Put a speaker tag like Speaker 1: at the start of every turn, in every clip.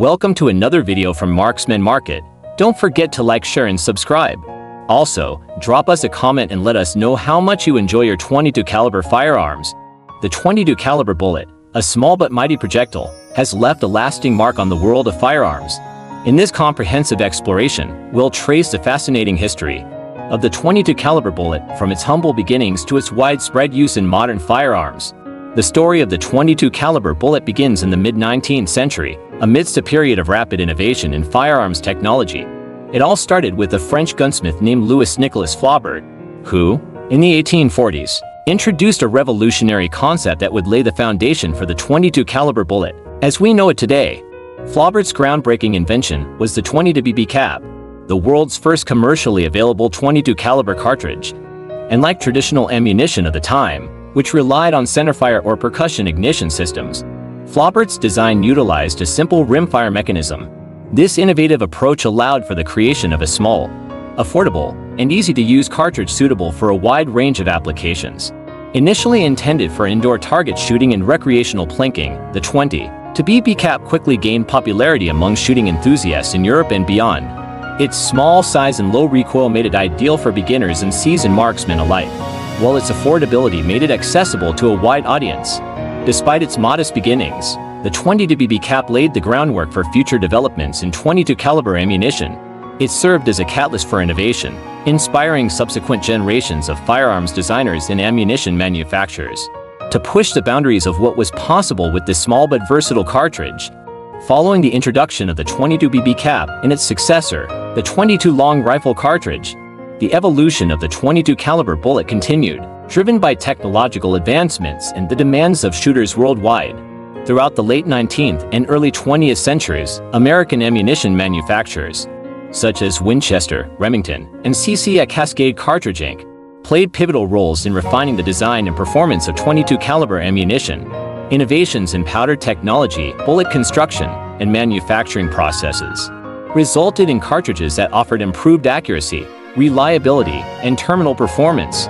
Speaker 1: Welcome to another video from Marksmen Market. Don't forget to like, share, and subscribe. Also, drop us a comment and let us know how much you enjoy your 22 caliber firearms. The 22 caliber bullet, a small but mighty projectile, has left a lasting mark on the world of firearms. In this comprehensive exploration, we'll trace the fascinating history of the 22 caliber bullet from its humble beginnings to its widespread use in modern firearms. The story of the 22 caliber bullet begins in the mid-19th century, amidst a period of rapid innovation in firearms technology. It all started with a French gunsmith named Louis Nicolas Flobert, who, in the 1840s, introduced a revolutionary concept that would lay the foundation for the 22 caliber bullet. As we know it today, Flobert's groundbreaking invention was the 22 BB cap, the world's first commercially available 22 caliber cartridge. And like traditional ammunition of the time, which relied on centerfire or percussion ignition systems, Flobert's design utilized a simple rimfire mechanism. This innovative approach allowed for the creation of a small, affordable, and easy-to-use cartridge suitable for a wide range of applications. Initially intended for indoor target shooting and recreational plinking, the 20 to BB cap quickly gained popularity among shooting enthusiasts in Europe and beyond. Its small size and low recoil made it ideal for beginners and seasoned marksmen alike, while its affordability made it accessible to a wide audience. Despite its modest beginnings, the 22 BB cap laid the groundwork for future developments in 22 caliber ammunition. It served as a catalyst for innovation, inspiring subsequent generations of firearms designers and ammunition manufacturers to push the boundaries of what was possible with this small but versatile cartridge. Following the introduction of the 22 BB cap and its successor, the 22 long rifle cartridge, the evolution of the 22 caliber bullet continued, driven by technological advancements and the demands of shooters worldwide. Throughout the late 19th and early 20th centuries, American ammunition manufacturers, such as Winchester, Remington, and CC at Cascade Cartridge Inc., played pivotal roles in refining the design and performance of 22 caliber ammunition. Innovations in powder technology, bullet construction, and manufacturing processes resulted in cartridges that offered improved accuracy, reliability, and terminal performance.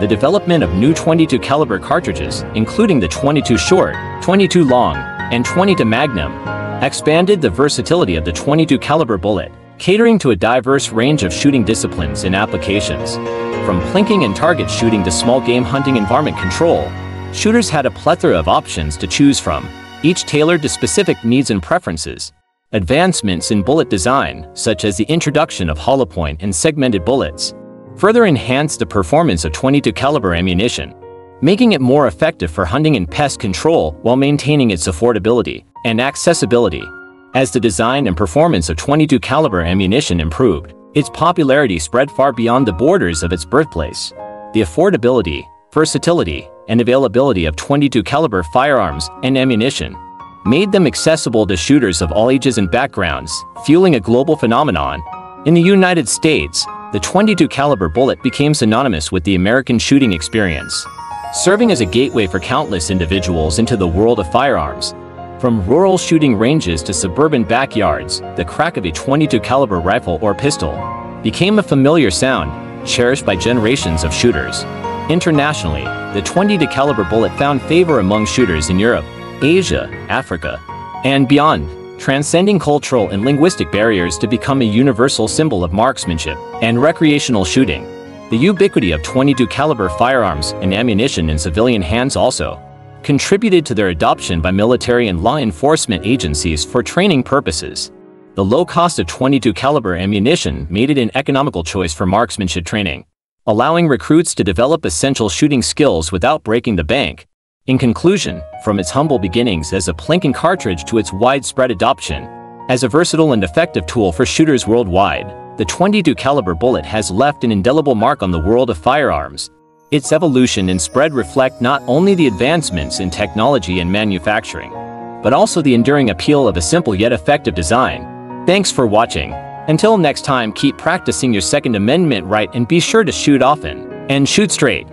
Speaker 1: The development of new 22 caliber cartridges, including the 22 short, 22 long, and 22 magnum, expanded the versatility of the 22 caliber bullet catering to a diverse range of shooting disciplines and applications. From plinking and target shooting to small game hunting and varmint control, shooters had a plethora of options to choose from, each tailored to specific needs and preferences. Advancements in bullet design, such as the introduction of hollow point and segmented bullets, further enhanced the performance of 22 caliber ammunition, making it more effective for hunting and pest control while maintaining its affordability and accessibility. As the design and performance of 22 caliber ammunition improved, its popularity spread far beyond the borders of its birthplace. The affordability, versatility, and availability of 22 caliber firearms and ammunition made them accessible to shooters of all ages and backgrounds, fueling a global phenomenon. In the United States, the 22 caliber bullet became synonymous with the American shooting experience, serving as a gateway for countless individuals into the world of firearms. From rural shooting ranges to suburban backyards, the crack of a 22 caliber rifle or pistol became a familiar sound, cherished by generations of shooters. Internationally, the 22 caliber bullet found favor among shooters in Europe, Asia, Africa, and beyond, transcending cultural and linguistic barriers to become a universal symbol of marksmanship and recreational shooting. The ubiquity of 22 caliber firearms and ammunition in civilian hands also contributed to their adoption by military and law enforcement agencies for training purposes. The low cost of 22 caliber ammunition made it an economical choice for marksmanship training, allowing recruits to develop essential shooting skills without breaking the bank. In conclusion, from its humble beginnings as a plinking cartridge to its widespread adoption, as a versatile and effective tool for shooters worldwide, the 22 caliber bullet has left an indelible mark on the world of firearms, its evolution and spread reflect not only the advancements in technology and manufacturing, but also the enduring appeal of a simple yet effective design. Thanks for watching. Until next time keep practicing your Second Amendment right and be sure to shoot often and shoot straight.